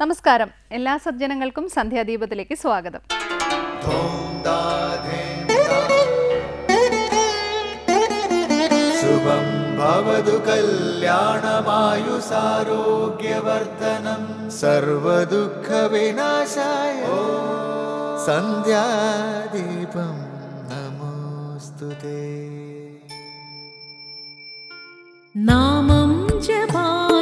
നമസ്കാരം. എല്ലാ സജ്ജനങ്ങൾക്കും സന്ധ്യാദീപത്തിലേക്ക് സ്വാഗതം. ശുഭം ഭവതു കല്യാണമായുസാരോഗ്യവർദ്ധനം. സർവദുഃഖവിനാശായ സന്ധ്യാദീപം നമോസ്തുതേ നാമം ജപായനം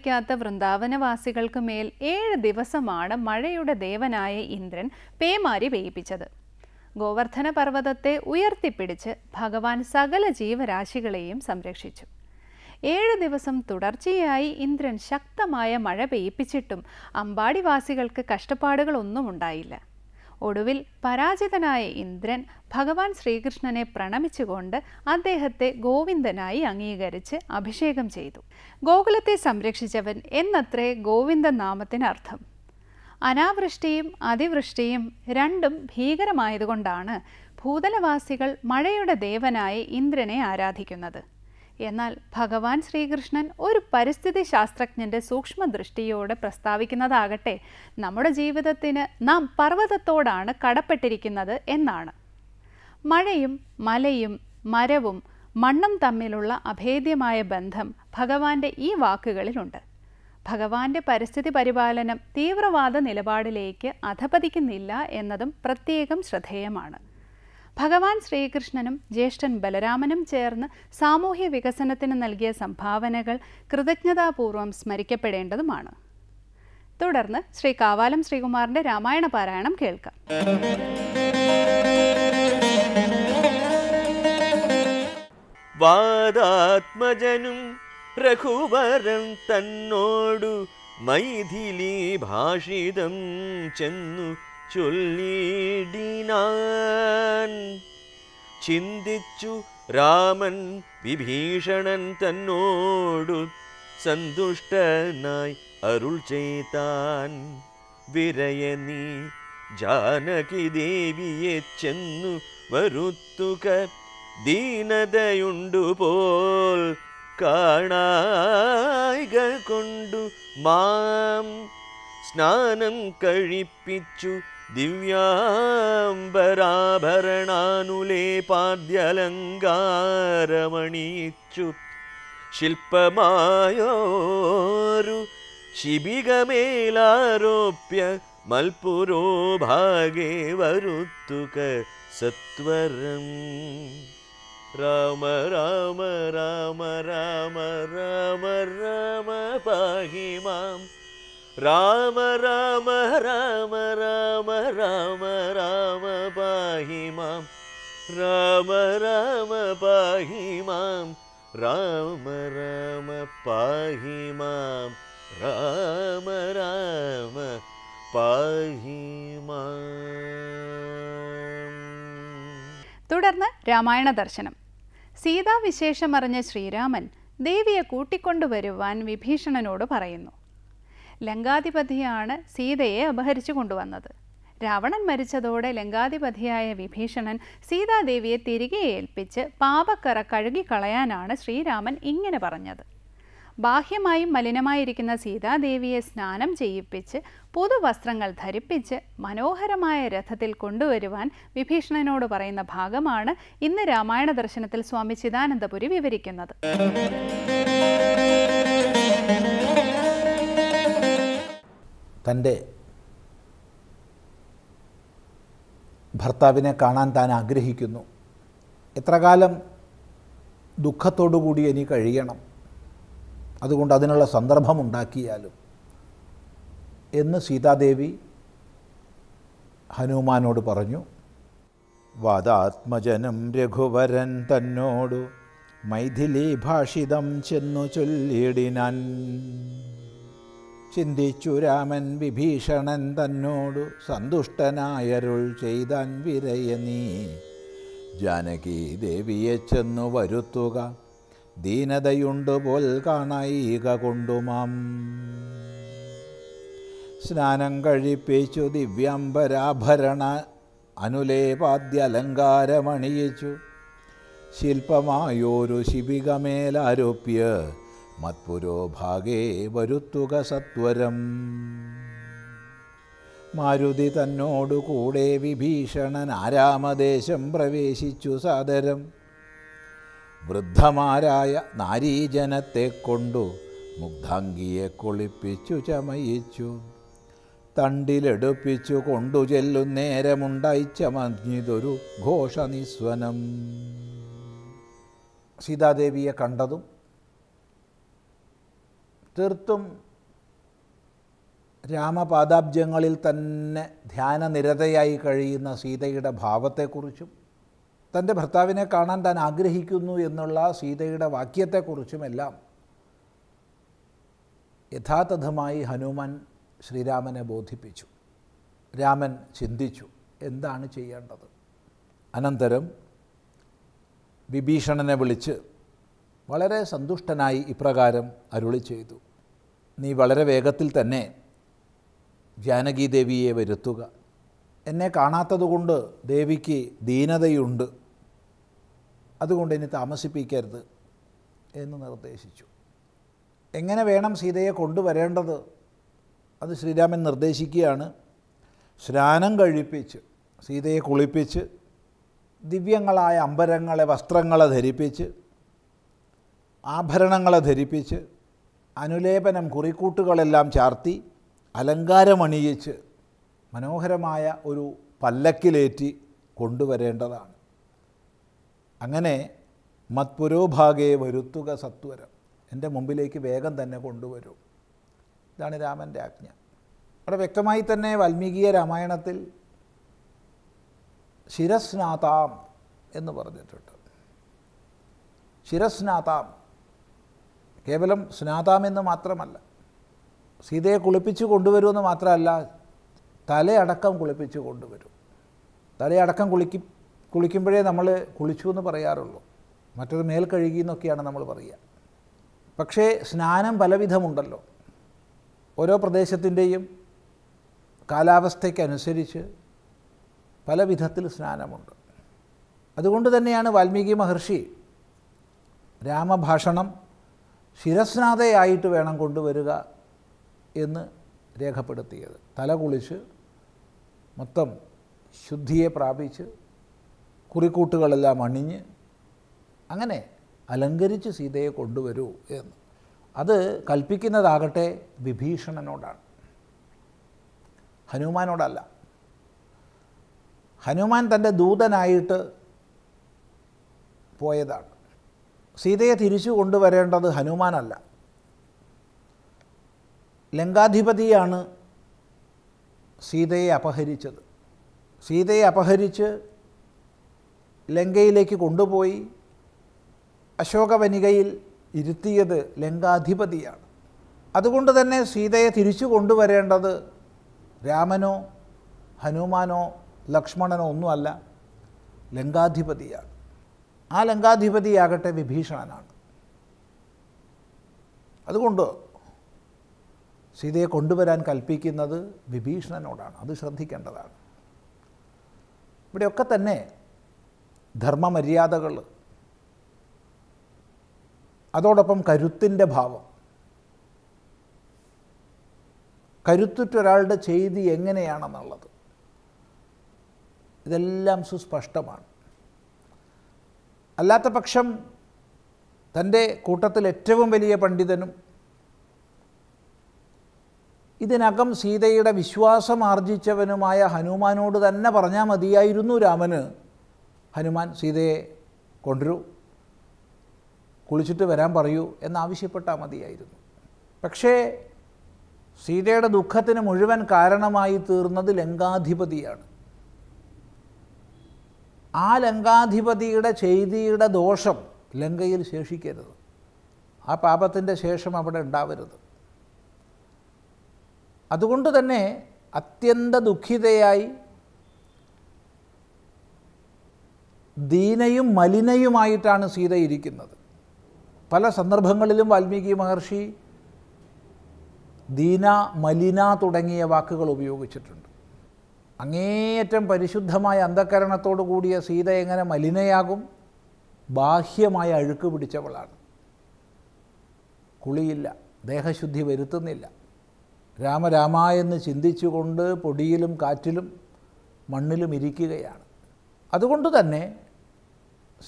ആരാധിക്കാത്ത വൃന്ദാവനവാസികൾക്ക് മേൽ ഏഴ് ദിവസമാണ് മഴയുടെ ദേവനായ ഇന്ദ്രൻ പേമാരി പെയ്യിപ്പിച്ചത്. ഗോവർദ്ധന പർവതത്തെ ഉയർത്തിപ്പിടിച്ച് ഭഗവാൻ സകല ജീവരാശികളെയും സംരക്ഷിച്ചു. ഏഴ് ദിവസം തുടർച്ചയായി ഇന്ദ്രൻ ശക്തമായ മഴ പെയ്യിപ്പിച്ചിട്ടും അമ്പാടിവാസികൾക്ക് കഷ്ടപ്പാടുകളൊന്നും ഉണ്ടായില്ല. ഒടുവിൽ പരാജിതനായ ഇന്ദ്രൻ ഭഗവാൻ ശ്രീകൃഷ്ണനെ പ്രണമിച്ചുകൊണ്ട് അദ്ദേഹത്തെ ഗോവിന്ദനായി അംഗീകരിച്ച് അഭിഷേകം ചെയ്തു. ഗോകുലത്തെ സംരക്ഷിച്ചവൻ എന്നത്രേ ഗോവിന്ദ നാമത്തിനർത്ഥം. അനാവൃഷ്ടിയും അതിവൃഷ്ടിയും രണ്ടും ഭീകരമായതുകൊണ്ടാണ് ഭൂതലവാസികൾ മഴയുടെ ദേവനായി ഇന്ദ്രനെ ആരാധിക്കുന്നത്. എന്നാൽ ഭഗവാൻ ശ്രീകൃഷ്ണൻ ഒരു പരിസ്ഥിതി ശാസ്ത്രജ്ഞന്റെ സൂക്ഷ്മദൃഷ്ടിയോടെ പ്രസ്താവിക്കുന്നതാകട്ടെ നമ്മുടെ ജീവിതത്തിന് നാം പർവതത്തോടാണ് കടപ്പെട്ടിരിക്കുന്നത് എന്നാണ്. മഴയും മലയും മരവും മണ്ണും തമ്മിലുള്ള അഭേദ്യമായ ബന്ധം ഭഗവാന്റെ ഈ വാക്കുകളിലുണ്ട്. ഭഗവാന്റെ പരിസ്ഥിതി പരിപാലനം തീവ്രവാദ നിലപാടിലേക്ക് അധപതിക്കുന്നില്ല എന്നതും പ്രത്യേകം ശ്രദ്ധേയമാണ്. ഭഗവാൻ ശ്രീകൃഷ്ണനും ജ്യേഷ്ഠൻ ബലരാമനും ചേർന്ന് സാമൂഹ്യ വികസനത്തിന് നൽകിയ സംഭാവനകൾ കൃതജ്ഞതാപൂർവം സ്മരിക്കപ്പെടേണ്ടതുമാണ്. തുടർന്ന് ശ്രീ കാവാലം ശ്രീകുമാറിന്റെ രാമായണ പാരായണം കേൾക്കാം. വാദാത്മജനും രഘുവരൻ തന്നോടു മൈഥിലി ഭാഷിതം ചെന്നു ചൊല്ലിടിനാൻ ചിന്തിച്ചു രാമൻ വിഭീഷണൻ തന്നോടു സന്തുഷ്ടനായി അരുൾ ചെയ്താൻ. വിരയ നീ ജാനകി ദേവിയെ ചെന്നു വരുത്തുക. ദീനതയുണ്ടു പോൽ കാണായിക കൊണ്ടു മാം. സ്നാനം കഴിപ്പിച്ചു दिव्याम्बराभरणानुलेपाद्यलङ्कारमणीच्युत् शिल्पमायोरु शिबिगमेलारोप्य मल्पुरो भागे वरुत्तुक सत्वरम् राम राम राम राम राम राम पाहि माम् രാമ രാമ രാമ രാമ രാമ രാമ പാഹി മാം രാമ രാമ പാഹി മാം രാമ രാമ പാഹി മാം രാമ രാമ പാഹി മാം തുടർന്ന് രാമായണ ദർശനം. സീതാവിശേഷമറിഞ്ഞ ശ്രീരാമൻ ദേവിയെ കൂട്ടിക്കൊണ്ടുവരുവാൻ വിഭീഷണനോട് പറയുന്നു. ലങ്കാധിപതിയാണ് സീതയെ അപഹരിച്ചു കൊണ്ടുവന്നത്. രാവണൻ മരിച്ചതോടെ ലങ്കാധിപതിയായ വിഭീഷണൻ സീതാദേവിയെ തിരികെ ഏൽപ്പിച്ച് പാപക്കറ കഴുകിക്കളയാനാണ് ശ്രീരാമൻ ഇങ്ങനെ പറഞ്ഞത്. ബാഹ്യമായും മലിനമായിരിക്കുന്ന സീതാദേവിയെ സ്നാനം ചെയ്യിപ്പിച്ച് പുതുവസ്ത്രങ്ങൾ ധരിപ്പിച്ച് മനോഹരമായ രഥത്തിൽ കൊണ്ടുവരുവാൻ വിഭീഷണനോട് പറയുന്ന ഭാഗമാണ് ഇന്ന് രാമായണ ദർശനത്തിൽ സ്വാമി ചിദാനന്ദപുരി വിവരിക്കുന്നത്. തന്റെ ഭർത്താവിനെ കാണാൻ താൻ ആഗ്രഹിക്കുന്നു. എത്രകാലം ദുഃഖത്തോടുകൂടി ഇനി കഴിയണം. അതുകൊണ്ട് അതിനുള്ള സന്ദർഭമുണ്ടാക്കിയാലും. എന്ന് സീതാദേവി ഹനുമാനോട് പറഞ്ഞു. വാദാത്മജനം രഘുവരൻ തന്നോടു മൈഥിലി ഭാഷിതം ചെന്നു ചൊല്ലിടിനാൻ. ചിന്തിച്ചു രാമൻ വിഭീഷണൻ തന്നോടു സന്തുഷ്ടനായരുൾ ചെയ്താൻ വിരയ നീ. ജാനകി ദേവിയെ ചെന്നു വരുത്തുക ദീനതയുണ്ട് പോൽ കാണായിക കൊണ്ടുമാം. സ്നാനം കഴിപ്പിച്ചു ദിവ്യാംബരാഭരണ അനുലേപാദ്യലങ്കാരമണിയിച്ചു. ശില്പമായോരു ശിബികമേലാരോപ്യ മത്പുരോഭാഗേ വരുത്തുക സത്വരം. മാരുതി തന്നോടു കൂടെ വിഭീഷണൻ ആരാമദേശം പ്രവേശിച്ചു സാദരം. വൃദ്ധമാരായ നാരീജനത്തെ കൊണ്ടു മുഗ്ധാംഗിയെ കുളിപ്പിച്ചു ചമയിച്ചു. തണ്ടിലെടുപ്പിച്ചു കൊണ്ടു ചെല്ലുന്നേരമുണ്ടായി ചമഞ്ഞിതൊരു ഘോഷനിസ്വനം. സീതാദേവിയെ കണ്ടതും തീർത്തും രാമപാദാബ്ജങ്ങളിൽ തന്നെ ധ്യാനനിരതയായി കഴിയുന്ന സീതയുടെ ഭാവത്തെക്കുറിച്ചും തന്റെ ഭർത്താവിനെ കാണാൻ താൻ ആഗ്രഹിക്കുന്നു എന്നുള്ള സീതയുടെ വാക്യത്തെക്കുറിച്ചുമെല്ലാം യഥാതഥമായി ഹനുമാൻ ശ്രീരാമനെ ബോധിപ്പിച്ചു. രാമൻ ചിന്തിച്ചു എന്താണ് ചെയ്യേണ്ടത്? അനന്തരം വിഭീഷണനെ വിളിച്ച് വളരെ സന്തുഷ്ടനായി ഇപ്രകാരം അരുളി ചെയ്തു. നീ വളരെ വേഗത്തിൽ തന്നെ ജാനകി ദേവിയെ വരുത്തുക. എന്നെ കാണാത്തതുകൊണ്ട് ദേവിക്ക് ദീനതയുണ്ട്. അതുകൊണ്ട് ഇനി താമസിപ്പിക്കരുത് എന്ന് നിർദ്ദേശിച്ചു. എങ്ങനെ വേണം സീതയെ കൊണ്ടുവരേണ്ടത്? അത് ശ്രീരാമൻ നിർദ്ദേശിക്കുകയാണ്. സ്നാനം കഴിപ്പിച്ച് സീതയെ കുളിപ്പിച്ച് ദിവ്യങ്ങളായ അമ്പരങ്ങളെ വസ്ത്രങ്ങളെ ധരിപ്പിച്ച് ആഭരണങ്ങളെ ധരിപ്പിച്ച് അനുലേപനം കുറിക്കൂട്ടുകളെല്ലാം ചാർത്തി അലങ്കാരമണിയിച്ച് മനോഹരമായ ഒരു പല്ലക്കിലേറ്റി കൊണ്ടുവരേണ്ടതാണ്. അങ്ങനെ മത്പുരോഭാഗേ വരുത്തുക സത്വരം. എന്റെ മുമ്പിലേക്ക് വേഗം തന്നെ കൊണ്ടുവരൂ. ഇതാണ് രാമന്റെ ആജ്ഞ. അവിടെ വ്യക്തമായി തന്നെ വാൽമീകിയ രാമായണത്തിൽ ശിരസ്നാതാം എന്ന് പറഞ്ഞിട്ടുണ്ട്. ശിരസ്നാതാം. കേവലം സ്നാതാമെന്ന് മാത്രമല്ല സീതയെ കുളിപ്പിച്ച് കൊണ്ടുവരുമെന്ന് മാത്രമല്ല തലയടക്കം കുളിപ്പിച്ച് കൊണ്ടുവരും. തലയടക്കം കുളിക്ക് കുളിക്കുമ്പോഴേ നമ്മൾ കുളിച്ചു എന്ന് പറയാറുള്ളൂ. മറ്റൊരു മേൽ കഴുകി എന്നൊക്കെയാണ് നമ്മൾ പറയുക. പക്ഷേ സ്നാനം പലവിധമുണ്ടല്ലോ. ഓരോ പ്രദേശത്തിന്റെയും കാലാവസ്ഥയ്ക്കനുസരിച്ച് പല വിധത്തിൽ സ്നാനമുണ്ട്. അതുകൊണ്ട് തന്നെയാണ് വാൽമീകി മഹർഷി രാമഭാഷണം ശിരസ്നാഥയായിട്ട് വേണം കൊണ്ടുവരിക എന്ന് രേഖപ്പെടുത്തിയത്. തല കുളിച്ച് മൊത്തം ശുദ്ധിയെ പ്രാപിച്ച് കുറിക്കൂട്ടുകളെല്ലാം അണിഞ്ഞ് അങ്ങനെ അലങ്കരിച്ച് സീതയെ കൊണ്ടുവരൂ എന്ന്. അത് കൽപ്പിക്കുന്നതാകട്ടെ വിഭീഷണനോടാണ്. ഹനുമാനോടല്ല. ഹനുമാൻ തന്റെ ദൂതനായിട്ട് പോയതാണ്. സീതയെ തിരിച്ചു കൊണ്ടുവരേണ്ടത് ഹനുമാനല്ല. ലങ്കാധിപതിയാണ് സീതയെ അപഹരിച്ചത്. സീതയെ അപഹരിച്ച് ലങ്കയിലേക്ക് കൊണ്ടുപോയി അശോകവനികയിൽ ഇരുത്തിയത് ലങ്കാധിപതിയാണ്. അതുകൊണ്ട് തന്നെ സീതയെ തിരിച്ചു കൊണ്ടുവരേണ്ടത് രാമനോ ഹനുമാനോ ലക്ഷ്മണനോ ഒന്നുമല്ല ലങ്കാധിപതിയാണ്. ആ ലങ്കാധിപതിയാകട്ടെ വിഭീഷണനാണ്. അതുകൊണ്ട് സീതയെ കൊണ്ടുവരാൻ കൽപ്പിക്കുന്നത് വിഭീഷണനോടാണ്. അത് ശ്രദ്ധിക്കേണ്ടതാണ്. ഇവിടെയൊക്കെ തന്നെ ധർമ്മമര്യാദകൾ അതോടൊപ്പം കരുത്തിന്റെ ഭാവം. കരുത്തുറ്റൊരാളുടെ ചെയ്തി എങ്ങനെയാണെന്നുള്ളത്. ഇതെല്ലാം സുസ്പഷ്ടമാണ്. അല്ലാത്ത പക്ഷം തന്റെ കൂട്ടത്തിൽ ഏറ്റവും വലിയ പണ്ഡിതനും ഇതിനകം സീതയുടെ വിശ്വാസം ആർജിച്ചവനുമായ ഹനുമാനോട് തന്നെ പറഞ്ഞാൽ മതിയായിരുന്നു രാമന്. ഹനുമാൻ സീതയെ കൊണ്ടുവരൂ കുളിച്ചിട്ട് വരാൻ പറയൂ എന്നാവശ്യപ്പെട്ടാൽ മതിയായിരുന്നു. പക്ഷേ സീതയുടെ ദുഃഖത്തിന് മുഴുവൻ കാരണമായി തീർന്നത് ലങ്കാധിപതിയാണ്. ആ ലങ്കാധിപതിയുടെ ചെയ്തിയുടെ ദോഷം ലങ്കയിൽ ശേഷിക്കരുത്. ആ പാപത്തിന്റെ ശേഷം അവിടെ ഉണ്ടാവരുത്. അതുകൊണ്ട് തന്നെ അത്യന്ത ദുഃഖിതയായി ദീനയും മലിനയുമായിട്ടാണ് സീത ഇരിക്കുന്നത്. പല സന്ദർഭങ്ങളിലും വാൽമീകി മഹർഷി ദീന മലിന തുടങ്ങിയ വാക്കുകൾ ഉപയോഗിച്ചിട്ടുണ്ട്. അങ്ങേയറ്റം പരിശുദ്ധമായ അന്ധകരണത്തോടു കൂടിയ സീത എങ്ങനെ മലിനയാകും? ബാഹ്യമായ അഴുക്ക് പിടിച്ചവളാണ്. കുളിയില്ല ദേഹശുദ്ധി വരുത്തുന്നില്ല. രാമരാമ എന്ന് ചിന്തിച്ചുകൊണ്ട് പൊടിയിലും കാറ്റിലും മണ്ണിലും ഇരിക്കുകയാണ്. അതുകൊണ്ട് തന്നെ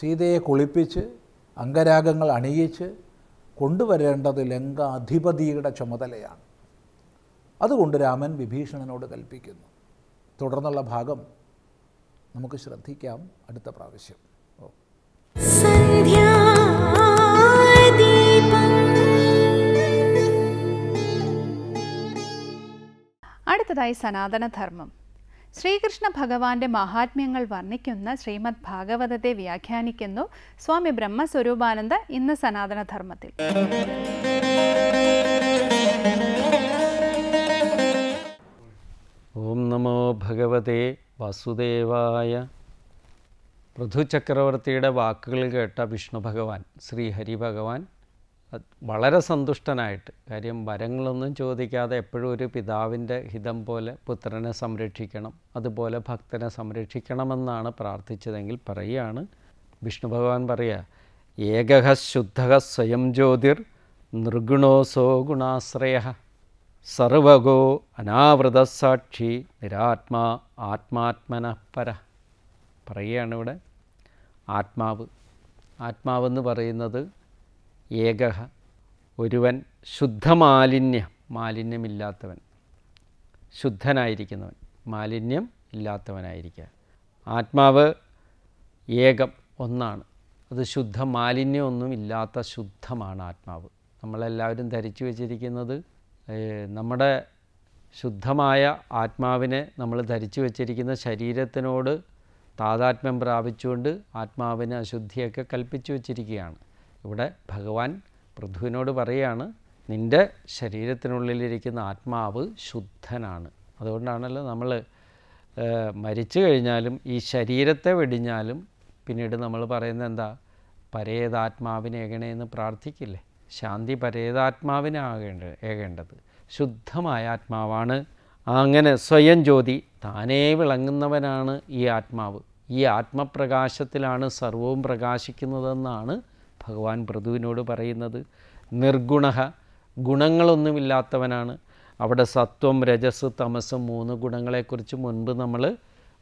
സീതയെ കുളിപ്പിച്ച് അംഗരാഗങ്ങൾ അണിയിച്ച് കൊണ്ടുവരേണ്ടത് ലങ്കാധിപതിയുടെ ചുമതലയാണ്. അതുകൊണ്ട് രാമൻ വിഭീഷണനോട് കൽപ്പിക്കുന്നു. തുടർന്നുള്ള ഭാഗം നമുക്ക് ശ്രദ്ധിക്കാം അടുത്ത പ്രാവശ്യം. അടുത്തതായി സനാതനധർമ്മം. ശ്രീകൃഷ്ണ ഭഗവാന്റെ മഹാത്മ്യങ്ങൾ വർണിക്കുന്ന ശ്രീമദ് ഭാഗവതത്തെ വ്യാഖ്യാനിക്കുന്നു സ്വാമി ബ്രഹ്മസ്വരൂപാനന്ദ ഇന്ന് സനാതനധർമ്മത്തിൽ. വാസുദേവായ പൃഥുചക്രവർത്തിയുടെ വാക്കുകൾ കേട്ട വിഷ്ണു ഭഗവാൻ ശ്രീഹരി ഭഗവാൻ വളരെ സന്തുഷ്ടനായിട്ട്. കാര്യം വരങ്ങളൊന്നും ചോദിക്കാതെ എപ്പോഴും ഒരു പിതാവിന്റെ ഹിതം പോലെ പുത്രനെ സംരക്ഷിക്കണം അതുപോലെ ഭക്തനെ സംരക്ഷിക്കണമെന്നാണ് പ്രാർത്ഥിച്ചതെങ്കിൽ പറയുകയാണ് വിഷ്ണു ഭഗവാൻ പറയുക ഏകഹ ശുദ്ധ സ്വയം ജ്യോതിർ നിർഗുണോസോ ഗുണാശ്രയ സർവഗോ അനാവൃതസാക്ഷി നിരാത്മാ ആത്മാത്മന പര പറയുകയാണ് ഇവിടെ ആത്മാവ്. ആത്മാവെന്ന് പറയുന്നത് ഏക ഒരുവൻ ശുദ്ധമാലിന്യ മാലിന്യമില്ലാത്തവൻ. ശുദ്ധനായിരിക്കുന്നവൻ മാലിന്യം ഇല്ലാത്തവനായിരിക്കുക. ആത്മാവ് ഏകം ഒന്നാണ്. അത് ശുദ്ധ മാലിന്യമൊന്നും ഇല്ലാത്ത ശുദ്ധമാണ് ആത്മാവ്. നമ്മളെല്ലാവരും ധരിച്ചു വച്ചിരിക്കുന്നത് നമ്മുടെ ശുദ്ധമായ ആത്മാവിനെ നമ്മൾ ധരിച്ചു വച്ചിരിക്കുന്ന ശരീരത്തിനോട് താതാത്മ്യം പ്രാപിച്ചുകൊണ്ട് ആത്മാവിന് അശുദ്ധിയൊക്കെ കൽപ്പിച്ചു വച്ചിരിക്കുകയാണ്. ഇവിടെ ഭഗവാൻ പൃഥുവിനോട് പറയുകയാണ് നിന്റെ ശരീരത്തിനുള്ളിലിരിക്കുന്ന ആത്മാവ് ശുദ്ധനാണ്. അതുകൊണ്ടാണല്ലോ നമ്മൾ മരിച്ചു കഴിഞ്ഞാലും ഈ ശരീരത്തെ വെടിഞ്ഞാലും പിന്നീട് നമ്മൾ പറയുന്നത് എന്താ? പരേതാത്മാവിനെ ഏകണേന്ന് പ്രാർത്ഥിക്കില്ലേ? ശാന്തി പരേതാത്മാവിനെ ആകേണ്ട ഏകേണ്ടത്. ശുദ്ധമായ ആത്മാവാണ്. അങ്ങനെ സ്വയം ജ്യോതി താനേ വിളങ്ങുന്നവനാണ് ഈ ആത്മാവ്. ഈ ആത്മപ്രകാശത്തിലാണ് സർവവും പ്രകാശിക്കുന്നതെന്നാണ് ഭഗവാൻ പൃഥുവിനോട് പറയുന്നത്. നിർഗുണ ഗുണങ്ങളൊന്നുമില്ലാത്തവനാണ്. അവിടെ സത്വം രജസ് തമസ് മൂന്ന് ഗുണങ്ങളെക്കുറിച്ച് മുൻപ് നമ്മൾ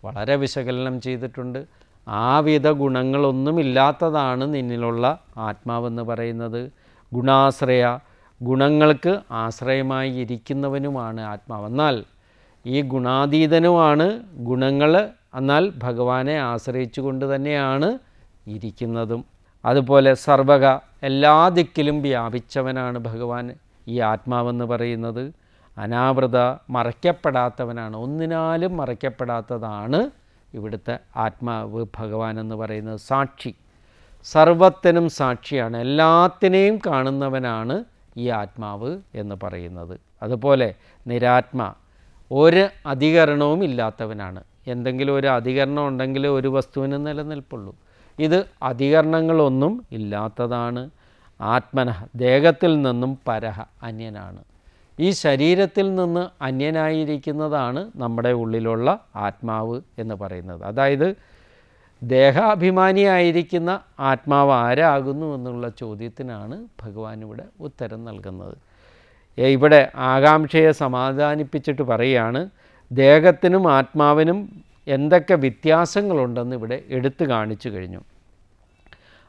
വളരെ വിശകലനം ചെയ്തിട്ടുണ്ട്. ആ ആവിധ ഗുണങ്ങളൊന്നുമില്ലാത്തതാണ് നിന്നിലുള്ള ആത്മാവെന്ന് പറയുന്നത്. ഗുണാശ്രയ ഗുണങ്ങൾക്ക് ആശ്രയമായി ഇരിക്കുന്നവനുമാണ് ആത്മാവ്. എന്നാൽ ഈ ഗുണാതീതനുമാണ് ഗുണങ്ങൾ എന്നാൽ ഭഗവാനെ ആശ്രയിച്ചു കൊണ്ട് തന്നെയാണ് ഇരിക്കുന്നതും. അതുപോലെ സർവക എല്ലാ ദിക്കിലും വ്യാപിച്ചവനാണ് ഭഗവാൻ ഈ ആത്മാവെന്ന് പറയുന്നത്. അനാവൃത മറയ്ക്കപ്പെടാത്തവനാണ് ഒന്നിനാലും മറയ്ക്കപ്പെടാത്തതാണ് ഇവിടുത്തെ ആത്മാവ് ഭഗവാൻ എന്ന് പറയുന്നത് സാക്ഷി. സർവത്തിനും സാക്ഷിയാണ് എല്ലാത്തിനെയും കാണുന്നവനാണ് ഈ ആത്മാവ് എന്ന് പറയുന്നത്. അതുപോലെ നിരാത്മ ഒരു അധികരണവും ഇല്ലാത്തവനാണ്. എന്തെങ്കിലും ഒരു അധികരണം ഉണ്ടെങ്കിൽ ഒരു വസ്തുവിന് നിലനിൽപ്പുള്ളൂ. ഇത് അധികരണങ്ങളൊന്നും ഇല്ലാത്തതാണ്. ആത്മന ദേഹത്തിൽ നിന്നും പരഹ അന്യനാണ്. ഈ ശരീരത്തിൽ നിന്ന് അന്യനായിരിക്കുന്നതാണ് നമ്മുടെ ഉള്ളിലുള്ള ആത്മാവ് എന്ന് പറയുന്നത്. അതായത് ദേഹാഭിമാനിയായിരിക്കുന്ന ആത്മാവ് ആരാകുന്നു എന്നുള്ള ചോദ്യത്തിനാണ് ഭഗവാൻ ഇവിടെ ഉത്തരം നൽകുന്നത്. ഇവിടെ ആകാംക്ഷയെ സമാധാനിപ്പിച്ചിട്ട് പറയുകയാണ് ദേഹത്തിനും ആത്മാവിനും എന്തൊക്കെ വ്യത്യാസങ്ങളുണ്ടെന്ന് ഇവിടെ എടുത്തു കാണിച്ചു കഴിഞ്ഞു.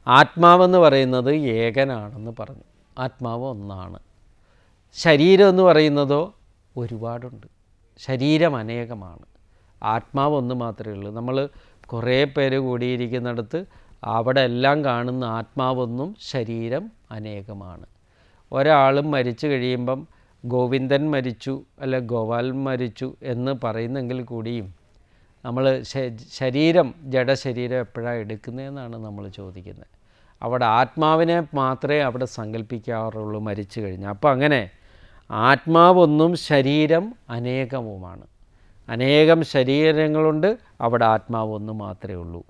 ആത്മാവെന്ന് പറയുന്നത് ഏകനാണെന്ന് പറഞ്ഞു. ആത്മാവ് ഒന്നാണ്. ശരീരം എന്ന് പറയുന്നതോ ഒരുപാടുണ്ട്. ശരീരം അനേകമാണ്. ആത്മാവ് ഒന്ന് മാത്രമേ ഉള്ളൂ. നമ്മൾ കുറേ പേര് കൂടിയിരിക്കുന്നിടത്ത് അവിടെ എല്ലാം കാണുന്ന ആത്മാവൊന്നും ശരീരം അനേകമാണ്. ഒരാളും മരിച്ചു കഴിയുമ്പം ഗോവിന്ദൻ മരിച്ചു അല്ല ഗോപാൽ മരിച്ചു എന്ന് പറയുന്നെങ്കിൽ കൂടിയും നമ്മൾ ശരീരം ജഡശരീരം എപ്പോഴാണ് എടുക്കുന്നതെന്നാണ് നമ്മൾ ചോദിക്കുന്നത്. അവിടെ ആത്മാവിനെ മാത്രമേ അവിടെ സങ്കല്പിക്കാറുള്ളൂ മരിച്ചു കഴിഞ്ഞാൽ. അപ്പോൾ അങ്ങനെ ആത്മാവൊന്നും ശരീരം അനേകവുമാണ്. അനേകം ശരീരങ്ങളുണ്ട് അവിടെ ആത്മാവ് ഒന്ന് മാത്രമേ ഉള്ളൂ.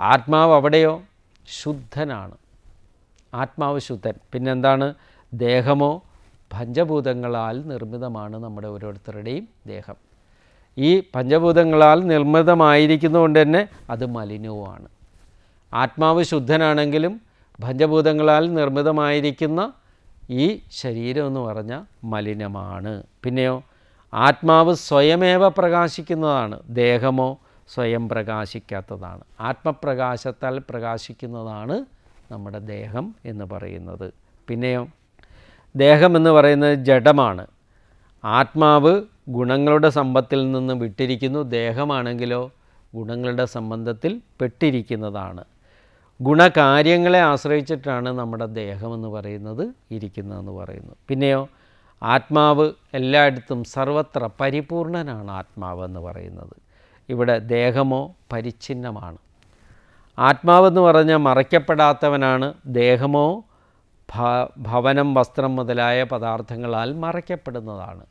ആത്മാവ് അവിടെയോ? ശുദ്ധനാണ്. ആത്മാവ് ശുദ്ധൻ. പിന്നെന്താണ്? ദേഹമോ? പഞ്ചഭൂതങ്ങളാൽ നിർമ്മിതമാണ് നമ്മുടെ ഓരോരുത്തരുടെയും ദേഹം. ഈ പഞ്ചഭൂതങ്ങളാൽ നിർമ്മിതമായിരിക്കുന്നതുകൊണ്ട് തന്നെ അത് മലിനവുമാണ്. ആത്മാവ് ശുദ്ധനാണെങ്കിലും പഞ്ചഭൂതങ്ങളാൽ നിർമ്മിതമായിരിക്കുന്ന ഈ ശരീരം എന്ന് പറഞ്ഞാൽ മലിനമാണ്. പിന്നെയോ? ആത്മാവ് സ്വയമേവ പ്രകാശിക്കുന്നതാണ്. ദേഹമോ സ്വയം പ്രകാശിക്കാത്തതാണ്. ആത്മപ്രകാശത്താൽ പ്രകാശിക്കുന്നതാണ് നമ്മുടെ ദേഹം എന്ന് പറയുന്നത്. പിന്നെയോ ദേഹം എന്ന് പറയുന്നത് ജഡമാണ്. ആത്മാവ് ഗുണങ്ങളുടെ സമ്പത്തിൽ നിന്ന് വിട്ടിരിക്കുന്നു. ദേഹമാണെങ്കിലോ ഗുണങ്ങളുടെ സംബന്ധത്തിൽ പെട്ടിരിക്കുന്നതാണ്. ഗുണകാര്യങ്ങളെ ആശ്രയിച്ചിട്ടാണ് നമ്മുടെ ദേഹമെന്ന് പറയുന്നത് ഇരിക്കുന്നതെന്ന് പറയുന്നു പിന്നെയോ ആത്മാവ് എല്ലായിടത്തും സർവത്ര പരിപൂർണനാണ് ആത്മാവെന്ന് പറയുന്നത്. ഇവിടെ ദേഹമോ പരിച്ഛിന്നമാണ്. ആത്മാവെന്ന് പറഞ്ഞാൽ മറയ്ക്കപ്പെടാത്തവനാണ്. ദേഹമോ ഭവനം വസ്ത്രം മുതലായ പദാർത്ഥങ്ങളാൽ മറയ്ക്കപ്പെടുന്നതാണ്.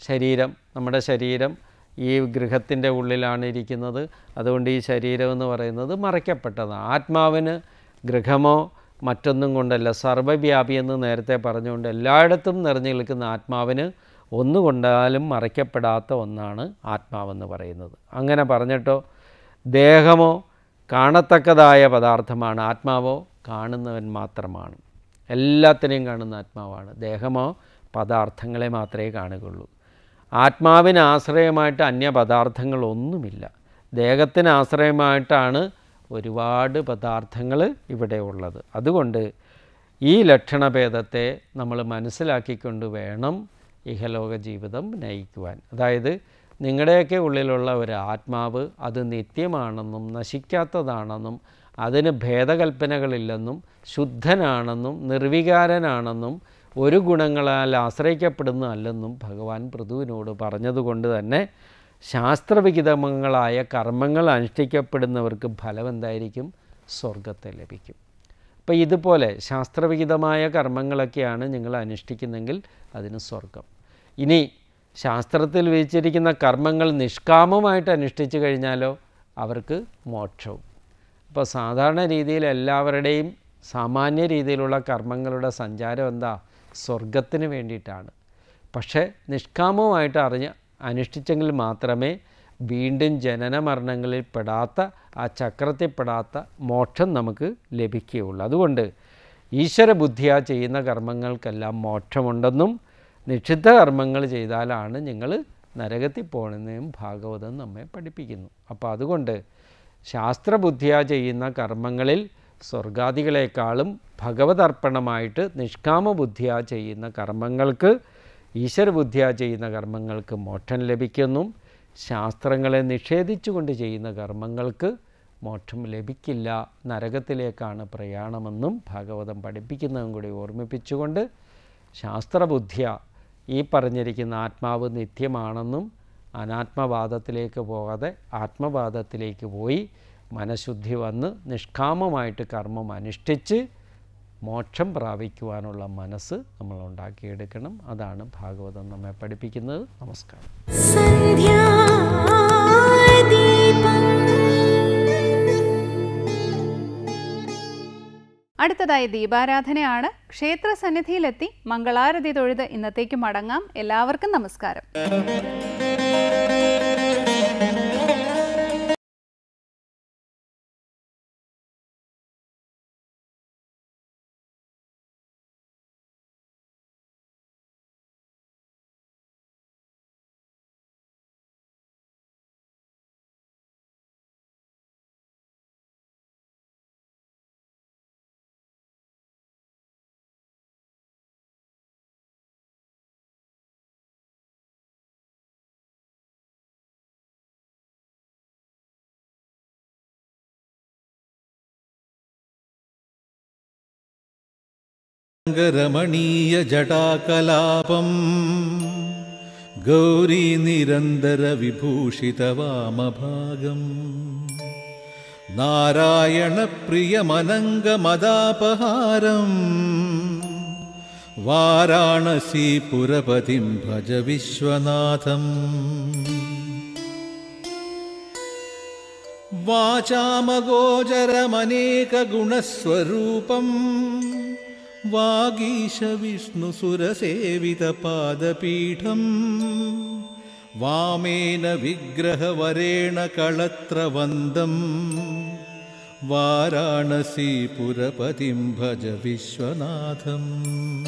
ശരീരം നമ്മുടെ ശരീരം ഈ ഗൃഹത്തിന്റെ ഉള്ളിലാണ് ഇരിക്കുന്നത്. അതുകൊണ്ട് ഈ ശരീരം എന്ന് പറയുന്നത് മറയ്ക്കപ്പെട്ടതാണ്. ആത്മാവിന് ഗൃഹമോ മറ്റൊന്നും കൊണ്ടല്ല. സർവവ്യാപി എന്ന് നേരത്തെ പറഞ്ഞുകൊണ്ട് എല്ലായിടത്തും നിറഞ്ഞു നിൽക്കുന്ന ആത്മാവിന് ഒന്നുകൊണ്ടാലും മറയ്ക്കപ്പെടാത്ത ഒന്നാണ് ആത്മാവെന്ന് പറയുന്നത്. അങ്ങനെ പറഞ്ഞിട്ടോ? ദേഹമോ കാണത്തക്കതായ പദാർത്ഥമാണ്. ആത്മാവോ കാണുന്നവൻ മാത്രമാണ്. എല്ലാത്തിനെയും കാണുന്ന ആത്മാവാണ്. ദേഹമോ പദാർത്ഥങ്ങളെ മാത്രമേ കാണുകയുള്ളൂ. ആത്മാവിന് ആശ്രയമായിട്ട് അന്യ പദാർത്ഥങ്ങളൊന്നുമില്ല ദേഹത്തിന് ആശ്രയമായിട്ടാണ് ഒരുപാട് പദാർത്ഥങ്ങൾ ഇവിടെ ഉള്ളത്. അതുകൊണ്ട് ഈ ലക്ഷണഭേദത്തെ നമ്മൾ മനസ്സിലാക്കിക്കൊണ്ട് വേണം ഇഹലോക ജീവിതം നയിക്കുവാൻ. അതായത് നിങ്ങളുടെയൊക്കെ ഉള്ളിലുള്ള ഒരു ആത്മാവ് അത് നിത്യമാണെന്നും നശിക്കാത്തതാണെന്നും അതിന് ഭേദകൽപ്പനകളില്ലെന്നും ശുദ്ധനാണെന്നും നിർവികാരനാണെന്നും ഒരു ഗുണങ്ങളാൽ ആശ്രയിക്കപ്പെടുന്നതല്ലെന്നും ഭഗവാൻ പൃഥുവിനോട് പറഞ്ഞതുകൊണ്ട് തന്നെ ശാസ്ത്രവിഹിതങ്ങളായ കർമ്മങ്ങൾ അനുഷ്ഠിക്കപ്പെടുന്നവർക്ക് ഫലം എന്തായിരിക്കും? സ്വർഗത്തെ ലഭിക്കും. അപ്പോൾ ഇതുപോലെ ശാസ്ത്രവിഹിതമായ കർമ്മങ്ങളൊക്കെയാണ് നിങ്ങൾ അനുഷ്ഠിക്കുന്നെങ്കിൽ അതിന് സ്വർഗം ഇനി ശാസ്ത്രത്തിൽ വിധിച്ചിരിക്കുന്ന കർമ്മങ്ങൾ നിഷ്കാമമായിട്ട് അനുഷ്ഠിച്ചു കഴിഞ്ഞാലോ അവർക്ക് മോക്ഷവും. അപ്പോൾ സാധാരണ രീതിയിൽ എല്ലാവരുടെയും സാമാന്യ രീതിയിലുള്ള കർമ്മങ്ങളുടെ സഞ്ചാരം എന്താ? സ്വർഗത്തിന് വേണ്ടിയിട്ടാണ്. പക്ഷേ നിഷ്കാമമായിട്ട് അറിഞ്ഞ് അനുഷ്ഠിച്ചെങ്കിൽ മാത്രമേ വീണ്ടും ജനന മരണങ്ങളിൽ പെടാത്ത ആ ചക്രത്തിൽ പെടാത്ത മോക്ഷം നമുക്ക് ലഭിക്കുകയുള്ളൂ. അതുകൊണ്ട് ഈശ്വര ബുദ്ധിയാ ചെയ്യുന്ന കർമ്മങ്ങൾക്കെല്ലാം മോക്ഷമുണ്ടെന്നും നിഷിദ്ധ കർമ്മങ്ങൾ ചെയ്താലാണ് നിങ്ങൾ നരകത്തിൽ പോകണമെന്നും ഭാഗവതം നമ്മെ പഠിപ്പിക്കുന്നു. അപ്പോൾ അതുകൊണ്ട് ശാസ്ത്രബുദ്ധിയാ ചെയ്യുന്ന കർമ്മങ്ങളിൽ സ്വർഗാദികളെക്കാളും ഭഗവതർപ്പണമായിട്ട് നിഷ്കാമ ബുദ്ധിയാ ചെയ്യുന്ന കർമ്മങ്ങൾക്ക് ഈശ്വരബുദ്ധിയാ ചെയ്യുന്ന കർമ്മങ്ങൾക്ക് മോക്ഷം ലഭിക്കുന്നു. ശാസ്ത്രങ്ങളെ നിഷേധിച്ചുകൊണ്ട് ചെയ്യുന്ന കർമ്മങ്ങൾക്ക് മോക്ഷം ലഭിക്കില്ല. നരകത്തിലേക്കാണ് പ്രയാണമെന്നും ഭാഗവതം പഠിപ്പിക്കുന്നതും കൂടി ഓർമ്മിപ്പിച്ചുകൊണ്ട് ശാസ്ത്രബുദ്ധിയ ഈ പറഞ്ഞിരിക്കുന്ന ആത്മാവ് നിത്യമാണെന്നും അനാത്മവാദത്തിലേക്ക് പോകാതെ ആത്മവാദത്തിലേക്ക് പോയി മനഃശുദ്ധി വന്ന് നിഷ്കാമമായിട്ട് കർമ്മം അനുഷ്ഠിച്ച് മോക്ഷം പ്രാപിക്കുവാനുള്ള മനസ്സ് നമ്മൾ ഉണ്ടാക്കിയെടുക്കണം. അതാണ് ഭാഗവതം നമ്മെ പഠിപ്പിക്കുന്നത്. നമസ്കാരം. അടുത്തതായി ദീപാരാധനയാണ്. ക്ഷേത്ര സന്നിധിയിലെത്തി മംഗളാരതി തൊഴുത് ഇന്നത്തേക്ക് മടങ്ങാം. എല്ലാവർക്കും നമസ്കാരം. रमणीय गौरीनिरन्तरविभूषितवामभागम् नारायणप्रियमनङ्गमदापहारम् वाराणसीपुरपतिं भज विश्वनाथम्। वाचामगोचरमनेकगुणस्वरूपम्। वागीशविष्णुसुरसेवितपादपीठम् वामेन विग्रहवरेण कळत्रवन्दम् वाराणसीपुरपतिं भज विश्वनाथम्।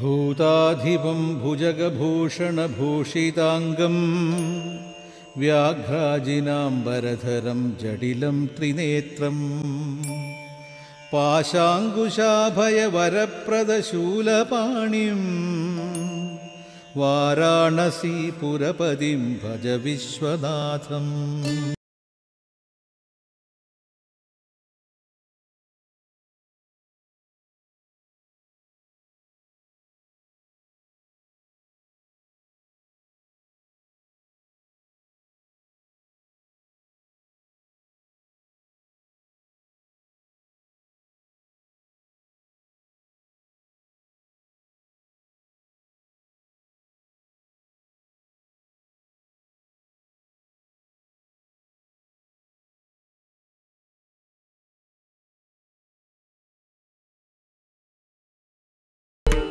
भूताधिपं भूताधिपम्भुजगभूषणभूषिताङ्गम् व्याघ्राजिनाम्बरधरं जटिलं त्रिनेत्रम् पाशाङ्गुशाभयवरप्रदशूलपाणिम् वाराणसीपुरपदिं भज विश्वनाथम्।